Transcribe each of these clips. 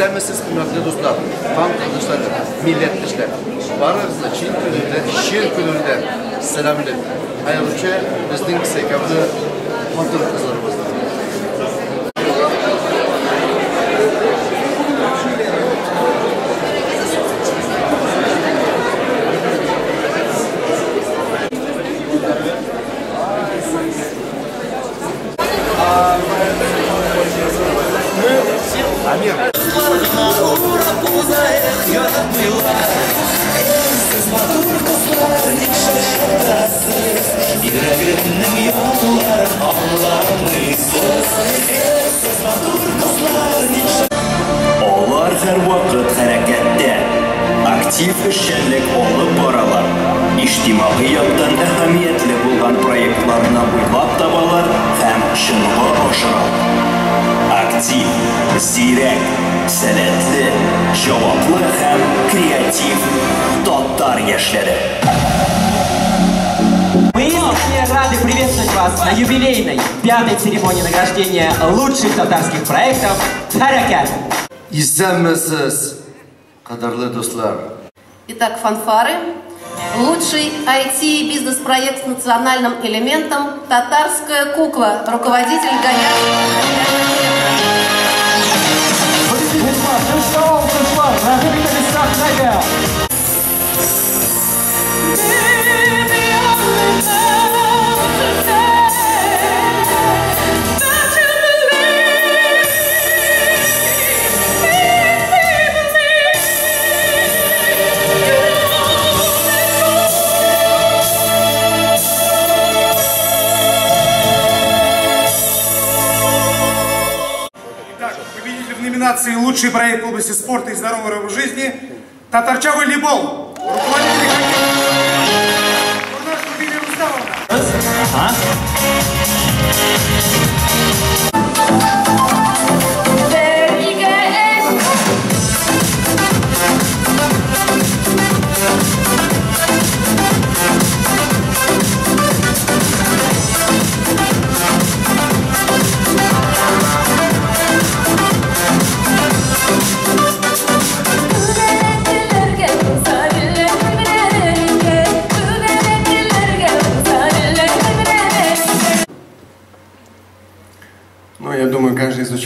Beslenmesiz kıymetli dostlar, tam kardeşlerim, milletmişler. Barınızda Çin külünde, Şir külünde selam edin. Ayrıca bizden sekamda hatırlıklarımızdır. Sekablı hatır kızlarımızdan. Алар һәрвакыт хәрәкәттә. Актив эшчәнлек алып баралар. Иҗтимагый яктан әһәмиятле булган проектларны уйлап табалар һәм чынга ашыралар. Актив, зирәк, сәләтле, җаваплы һәм креатив татар яшьләре. Мы искренне рады приветствовать вас на юбилейной пятой церемонии награждения лучших татарских проектов «Харакат». İstemezsiniz, kadarlı dostlar. Итак, фанфары. Лучший IT-бизнес-проект с национальным элементом «Татарская кукла». Руководитель Ганяш. Just go off as well. Now, let me get this stuff right now. Номинации «Лучший проект в области спорта и здорового образа жизни» Татарча волейбол. Руководитель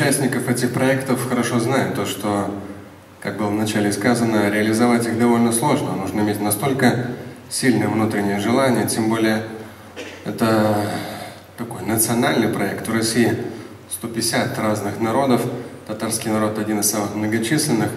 участников этих проектов хорошо знает то, что, как было вначале сказано, реализовать их довольно сложно. Нужно иметь настолько сильное внутреннее желание, тем более это такой национальный проект. В России 150 разных народов, татарский народ один из самых многочисленных.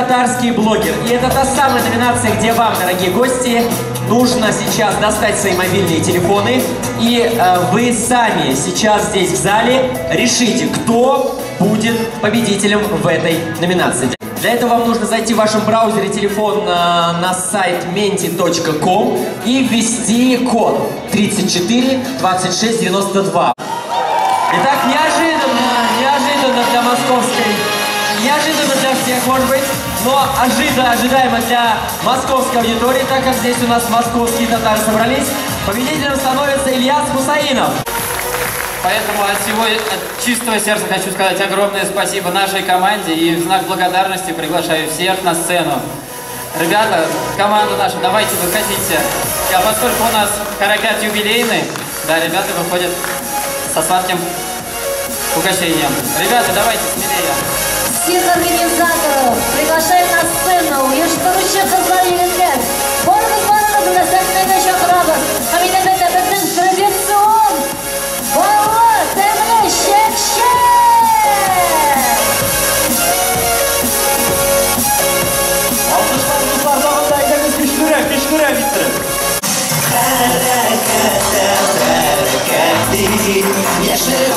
Татарский блогер». И это та самая номинация, где вам, дорогие гости, нужно сейчас достать свои мобильные телефоны. И э, вы сами сейчас здесь в зале решите, кто будет победителем в этой номинации. Для этого вам нужно зайти в вашем браузере телефон на, на сайт menti.com и ввести код 34 26 92. Итак, неожиданно, неожиданно для московской, неожиданно для всех, может быть, но ожида, ожидаемо для московской аудитории, так как здесь у нас московские татары собрались, победителем становится Ильяс Хусаинов. Поэтому от всего от чистого сердца хочу сказать огромное спасибо нашей команде и в знак благодарности приглашаю всех на сцену. Ребята, команда наша, давайте выходите. А поскольку у нас каракат юбилейный, да, ребята выходят со сладким угощением. Ребята, давайте смелее. Всех организаторов приглашаем на сцену Ешкаруча Казарилинге. Барлық барлығына сәтнәгә шақырабыз. Һәм инде безнең традицион балы тәмле шәкшәк. Alkışlar dostlar dağında elleriniz güçlüre, güçlüre bitti. Яшел